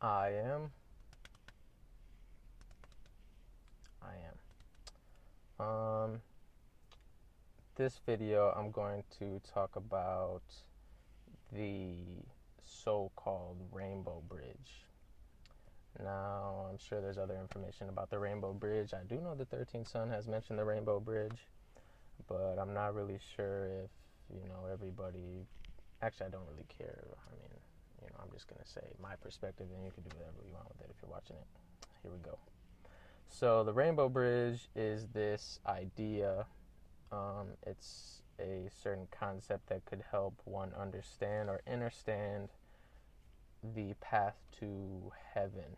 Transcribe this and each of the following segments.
I am. I am. Um, this video, I'm going to talk about the so called Rainbow Bridge. Now, I'm sure there's other information about the Rainbow Bridge. I do know the 13th Son has mentioned the Rainbow Bridge, but I'm not really sure if, you know, everybody. Actually, I don't really care. I mean, you know, I'm just going to say my perspective, and you can do whatever you want with it if you're watching it. Here we go. So, the Rainbow Bridge is this idea, um, it's a certain concept that could help one understand or understand the path to heaven,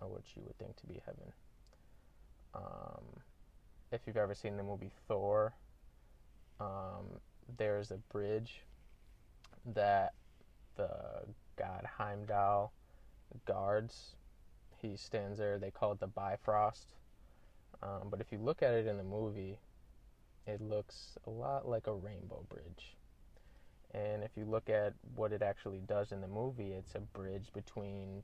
or what you would think to be heaven. Um, if you've ever seen the movie Thor, um, there's a bridge that the god Heimdall guards. He stands there. They call it the Bifrost. Um, but if you look at it in the movie, it looks a lot like a rainbow bridge. And if you look at what it actually does in the movie, it's a bridge between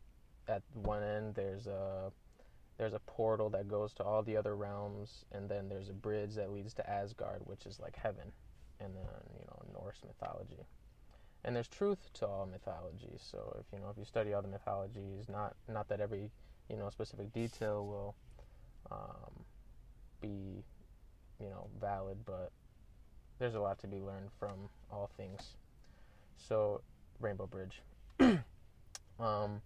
at one end there's a there's a portal that goes to all the other realms and then there's a bridge that leads to Asgard, which is like heaven in the you know Norse mythology. And there's truth to all mythologies. So if you know if you study all the mythologies, not not that every you know specific detail will um, be you know valid, but there's a lot to be learned from all things. So, Rainbow Bridge. um, I'm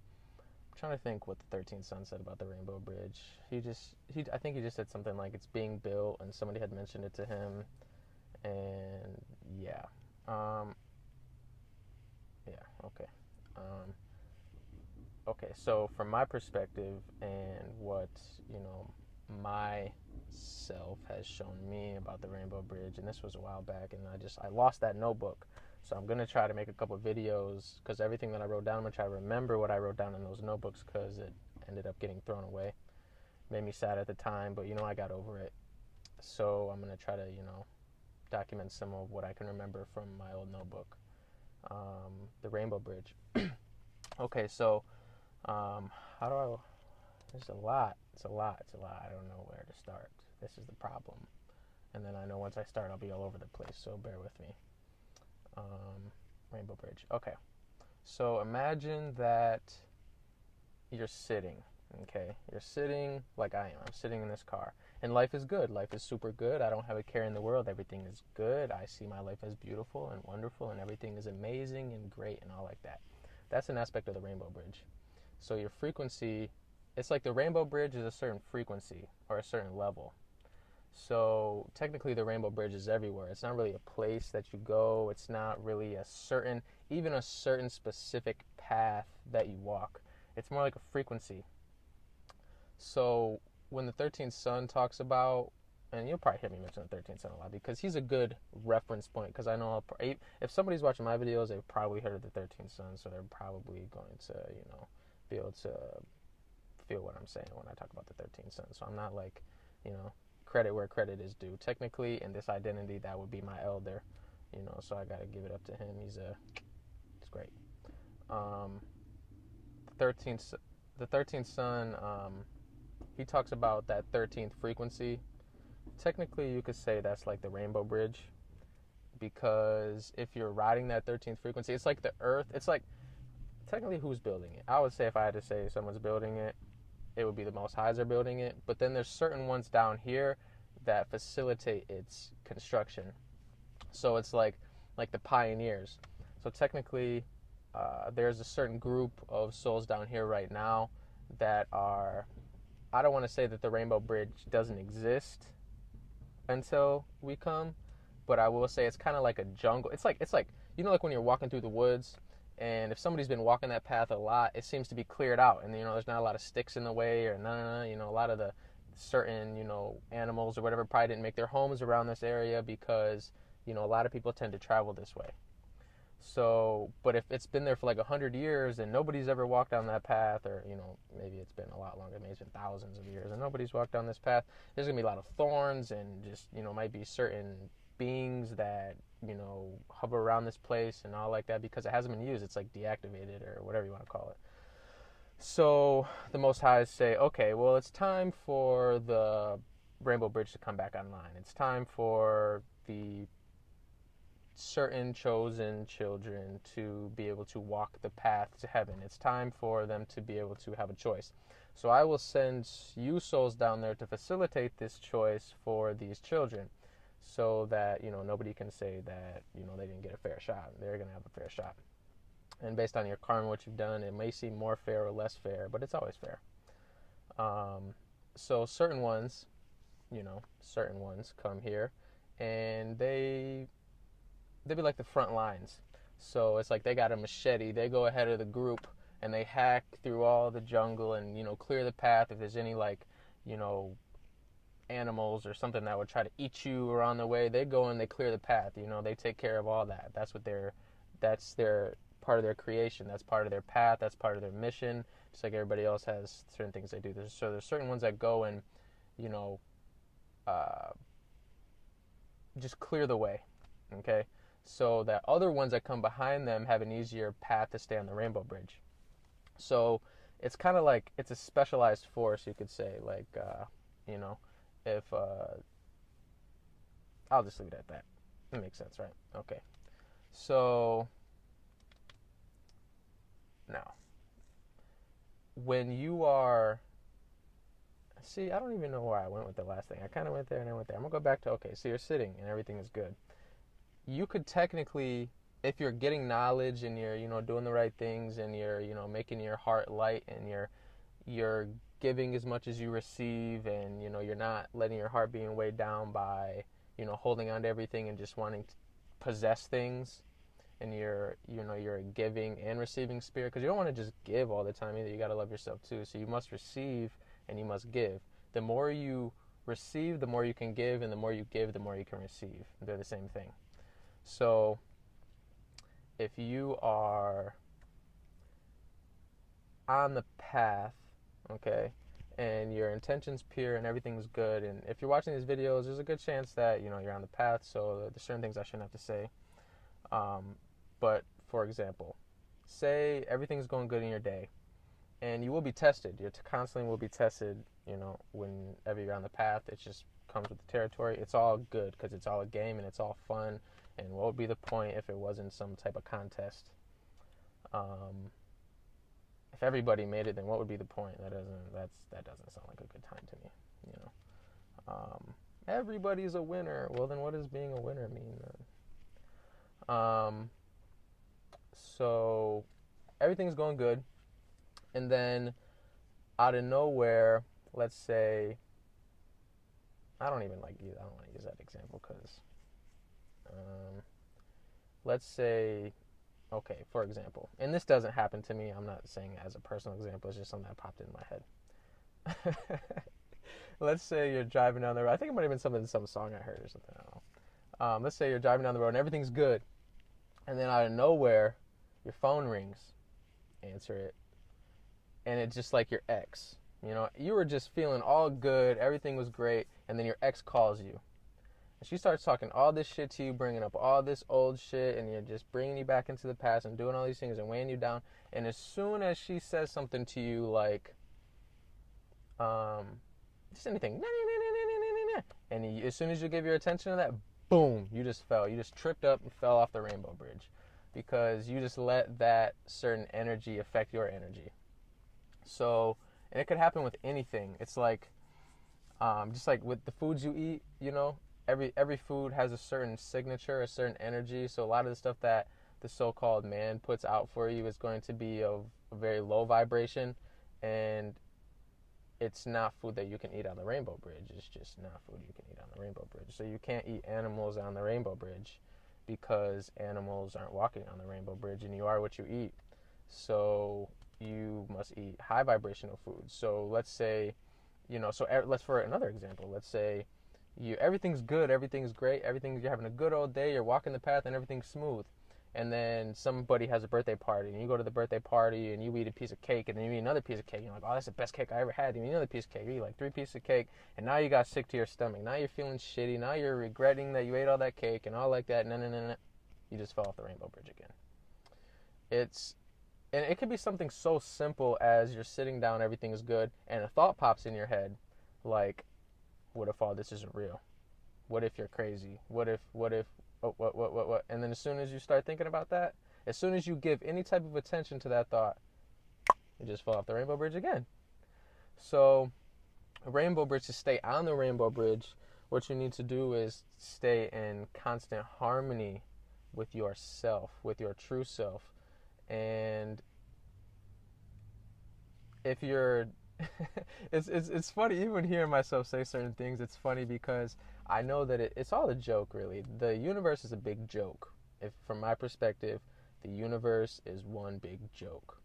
trying to think what the 13th Son said about the Rainbow Bridge. He just, he, I think he just said something like it's being built, and somebody had mentioned it to him, and yeah, um, okay, um, okay. So from my perspective and what you know my self has shown me about the Rainbow Bridge, and this was a while back, and I just I lost that notebook. So I'm gonna try to make a couple videos because everything that I wrote down, I'm gonna try to remember what I wrote down in those notebooks because it ended up getting thrown away. Made me sad at the time, but you know I got over it. So I'm gonna try to you know document some of what I can remember from my old notebook. Um, the Rainbow Bridge. okay, so um, how do I? There's a lot. It's a lot. It's a lot. I don't know where to start. This is the problem. And then I know once I start, I'll be all over the place. So bear with me. Um, Rainbow Bridge. Okay. So imagine that you're sitting. Okay. You're sitting like I am. I'm sitting in this car. And life is good. Life is super good. I don't have a care in the world. Everything is good. I see my life as beautiful and wonderful, and everything is amazing and great and all like that. That's an aspect of the Rainbow Bridge. So your frequency it's like the rainbow bridge is a certain frequency or a certain level. So technically, the rainbow bridge is everywhere. It's not really a place that you go. It's not really a certain, even a certain specific path that you walk. It's more like a frequency. So when the 13th Son talks about, and you'll probably hear me mention the 13th Son a lot because he's a good reference point. Because I know I'll, if somebody's watching my videos, they've probably heard of the 13th Son, so they're probably going to, you know, be able to feel what I'm saying when I talk about the 13th son. So I'm not like, you know, credit where credit is due. Technically, in this identity, that would be my elder, you know. So I got to give it up to him. He's a, he's great. Um, the 13th, the 13th son, um, he talks about that 13th frequency. Technically, you could say that's like the rainbow bridge, because if you're riding that 13th frequency, it's like the Earth. It's like technically who's building it. I would say if I had to say someone's building it, it would be the Most Highs are building it. But then there's certain ones down here that facilitate its construction. So it's like like the pioneers. So technically, uh, there's a certain group of souls down here right now that are. I don't want to say that the Rainbow Bridge doesn't exist until we come, but I will say it's kind of like a jungle. It's like it's like you know like when you're walking through the woods and if somebody's been walking that path a lot, it seems to be cleared out, and you know there's not a lot of sticks in the way or none. You know, a lot of the certain you know animals or whatever probably didn't make their homes around this area because you know a lot of people tend to travel this way. So, but if it's been there for like a hundred years and nobody's ever walked down that path, or you know maybe it's been a lot longer, maybe it's been thousands of years and nobody's walked down this path, there's gonna be a lot of thorns and just you know might be certain beings that you know hover around this place and all like that because it hasn't been used. It's like deactivated or whatever you want to call it. So the Most High say, okay, well, it's time for the Rainbow Bridge to come back online. It's time for the certain chosen children to be able to walk the path to heaven. It's time for them to be able to have a choice. So I will send you souls down there to facilitate this choice for these children so that, you know, nobody can say that, you know, they didn't get a fair shot. They're going to have a fair shot. And based on your karma, what you've done, it may seem more fair or less fair, but it's always fair. Um, so certain ones, you know, certain ones come here and they they be like the front lines. So it's like they got a machete. They go ahead of the group and they hack through all the jungle and you know clear the path if there's any like you know animals or something that would try to eat you or on the way. They go and they clear the path you know they take care of all that. That's what their that's their part of their creation. That's part of their path. That's part of their mission. Just like everybody else has certain things they do. There's, so there's certain ones that go and you know uh, just clear the way okay so that other ones that come behind them have an easier path to stay on the rainbow bridge so it's kind of like it's a specialized force, you could say. Like, uh, you know, if uh, I'll just leave it at that. It makes sense, right? Okay. So now, when you are see, I don't even know where I went with the last thing. I kind of went there and I went there. I'm gonna go back to okay. So you're sitting and everything is good. You could technically if you're getting knowledge and you're you know doing the right things and you're you know making your heart light and you're you're giving as much as you receive and you know you're not letting your heart being weighed down by you know holding on to everything and just wanting to possess things and you're you know you're a giving and receiving spirit because you don't want to just give all the time either you got to love yourself too so you must receive and you must give. The more you receive the more you can give and the more you give the more you can receive. They're the same thing so if you are on the path, okay, and your intentions pure and everything's good, and if you're watching these videos, there's a good chance that you know you're on the path. So there's certain things I shouldn't have to say. Um, but for example, say everything's going good in your day, and you will be tested. You constantly will be tested. You know, whenever you're on the path, it just comes with the territory. It's all good because it's all a game and it's all fun and what would be the point if it wasn't some type of contest? Um, if everybody made it, then what would be the point? That doesn't that's that doesn't sound like a good time to me. You know, um, everybody's a winner. Well, then what does being a winner mean? Then? Um, so everything's going good, and then out of nowhere, let's say I don't even like I don't want to use that example because um, let's say, okay, for example, and this doesn't happen to me. I'm not saying as a personal example. It's just something that popped in my head. let's say you're driving down the road. I think it might have been something some song I heard or something. I don't know. Um, let's say you're driving down the road and everything's good, and then out of nowhere, your phone rings. Answer it, and it's just like your ex. You know, you were just feeling all good, everything was great, and then your ex calls you and she starts talking all this shit to you, bringing up all this old shit, and you're just bringing you back into the past and doing all these things and weighing you down. And as soon as she says something to you, like, um, just anything, and you, as soon as you give your attention to that, boom, you just fell. You just tripped up and fell off the rainbow bridge because you just let that certain energy affect your energy. So, and it could happen with anything. It's like, um, just like with the foods you eat, you know, every every food has a certain signature, a certain energy. So a lot of the stuff that the so-called man puts out for you is going to be of a very low vibration, and it's not food that you can eat on the Rainbow Bridge. It's just not food you can eat on the Rainbow Bridge. So you can't eat animals on the Rainbow Bridge because animals aren't walking on the Rainbow Bridge, and you are what you eat. So you must eat high vibrational foods. So let's say, you know, so er, let's for another example, let's say you everything's good, everything's great, everything you're having a good old day, you're walking the path and everything's smooth. And then somebody has a birthday party and you go to the birthday party and you eat a piece of cake and then you eat another piece of cake. And you're like, oh, that's the best cake I ever had. You eat another piece of cake. You eat like three pieces of cake and now you got sick to your stomach. Now you're feeling shitty. Now you're regretting that you ate all that cake and all like that. No, no, no, no. You just fell off the rainbow bridge again. It's and it could be something so simple as you're sitting down, everything is good, and a thought pops in your head, like, "What if all this isn't real? What if you're crazy? What if? What if? What? What? What? What? what? And then as soon as you start thinking about that, as soon as you give any type of attention to that thought, you just fall off the rainbow bridge again. So, rainbow bridge to stay on the rainbow bridge, what you need to do is stay in constant harmony with yourself, with your true self. And if you're it's, it's it's funny even hearing myself say certain things it's funny because I know that it, it's all a joke really. The universe is a big joke. If from my perspective, the universe is one big joke.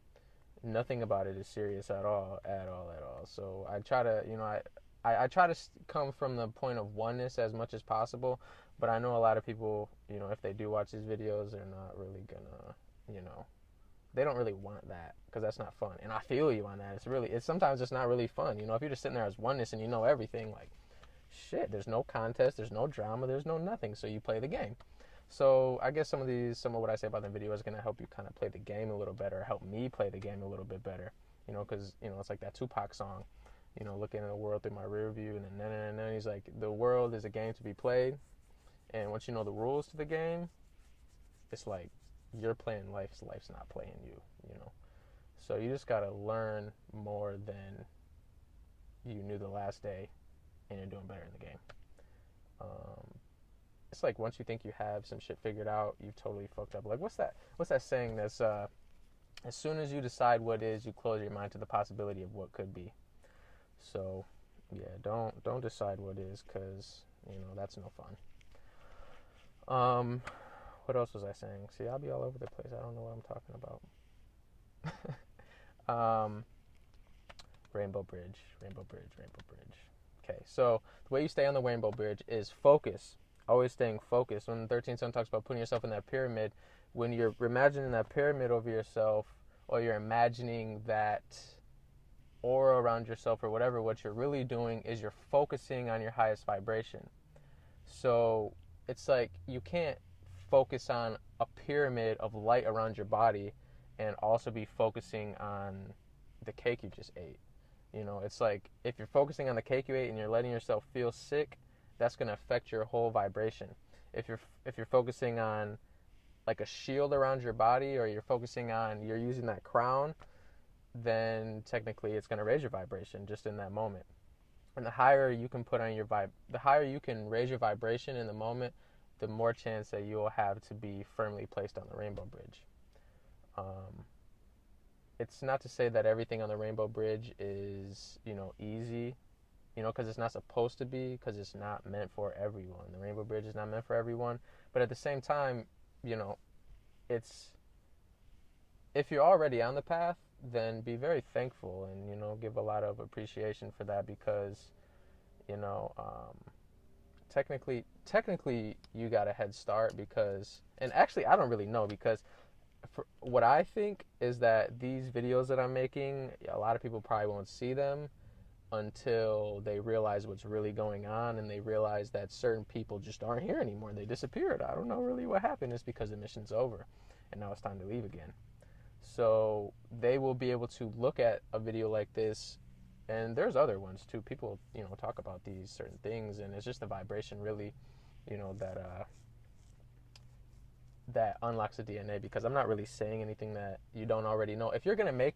Nothing about it is serious at all, at all, at all. So I try to, you know, I, I, I try to come from the point of oneness as much as possible. But I know a lot of people, you know, if they do watch these videos, they're not really gonna, you know, they don't really want that because that's not fun. And I feel you on that. It's really, it's sometimes it's not really fun. You know, if you're just sitting there as oneness and you know everything, like, shit, there's no contest, there's no drama, there's no nothing. So you play the game. So I guess some of these, some of what I say about the video is going to help you kind of play the game a little better, help me play the game a little bit better. You know, because you know it's like that Tupac song, you know, looking at the world through my rear view, and then and then he's like, the world is a game to be played, and once you know the rules to the game, it's like you're playing life's life's not playing you. You know, so you just got to learn more than you knew the last day, and you're doing better in the game. Um, it's like once you think you have some shit figured out, you've totally fucked up. Like what's that? What's that saying? That's uh, as soon as you decide what is, you close your mind to the possibility of what could be. So, yeah, don't don't decide what is, cause you know that's no fun. Um, what else was I saying? See, I'll be all over the place. I don't know what I'm talking about. um, Rainbow Bridge, Rainbow Bridge, Rainbow Bridge. Okay, so the way you stay on the Rainbow Bridge is focus always staying focused. When the 13th son talks about putting yourself in that pyramid, when you're imagining that pyramid over yourself, or you're imagining that aura around yourself, or whatever, what you're really doing is you're focusing on your highest vibration. So it's like you can't focus on a pyramid of light around your body and also be focusing on the cake you just ate. You know, it's like if you're focusing on the cake you ate and you're letting yourself feel sick, that's going to affect your whole vibration. If you're if you're focusing on like a shield around your body or you're focusing on you're using that crown, then technically it's going to raise your vibration just in that moment. And the higher you can put on your vibe, the higher you can raise your vibration in the moment, the more chance that you will have to be firmly placed on the rainbow bridge. Um, it's not to say that everything on the rainbow bridge is, you know, easy you know, because it's not supposed to be, because it's not meant for everyone. The Rainbow Bridge is not meant for everyone. But at the same time, you know, it's if you're already on the path, then be very thankful and you know give a lot of appreciation for that because you know um, technically technically you got a head start because and actually I don't really know because what I think is that these videos that I'm making a lot of people probably won't see them until they realize what's really going on and they realize that certain people just aren't here anymore. They disappeared. I don't know really what happened. It's because the mission's over and now it's time to leave again. So they will be able to look at a video like this and there's other ones too. People, you know, talk about these certain things and it's just the vibration really, you know, that uh that unlocks the DNA because I'm not really saying anything that you don't already know. If you're to make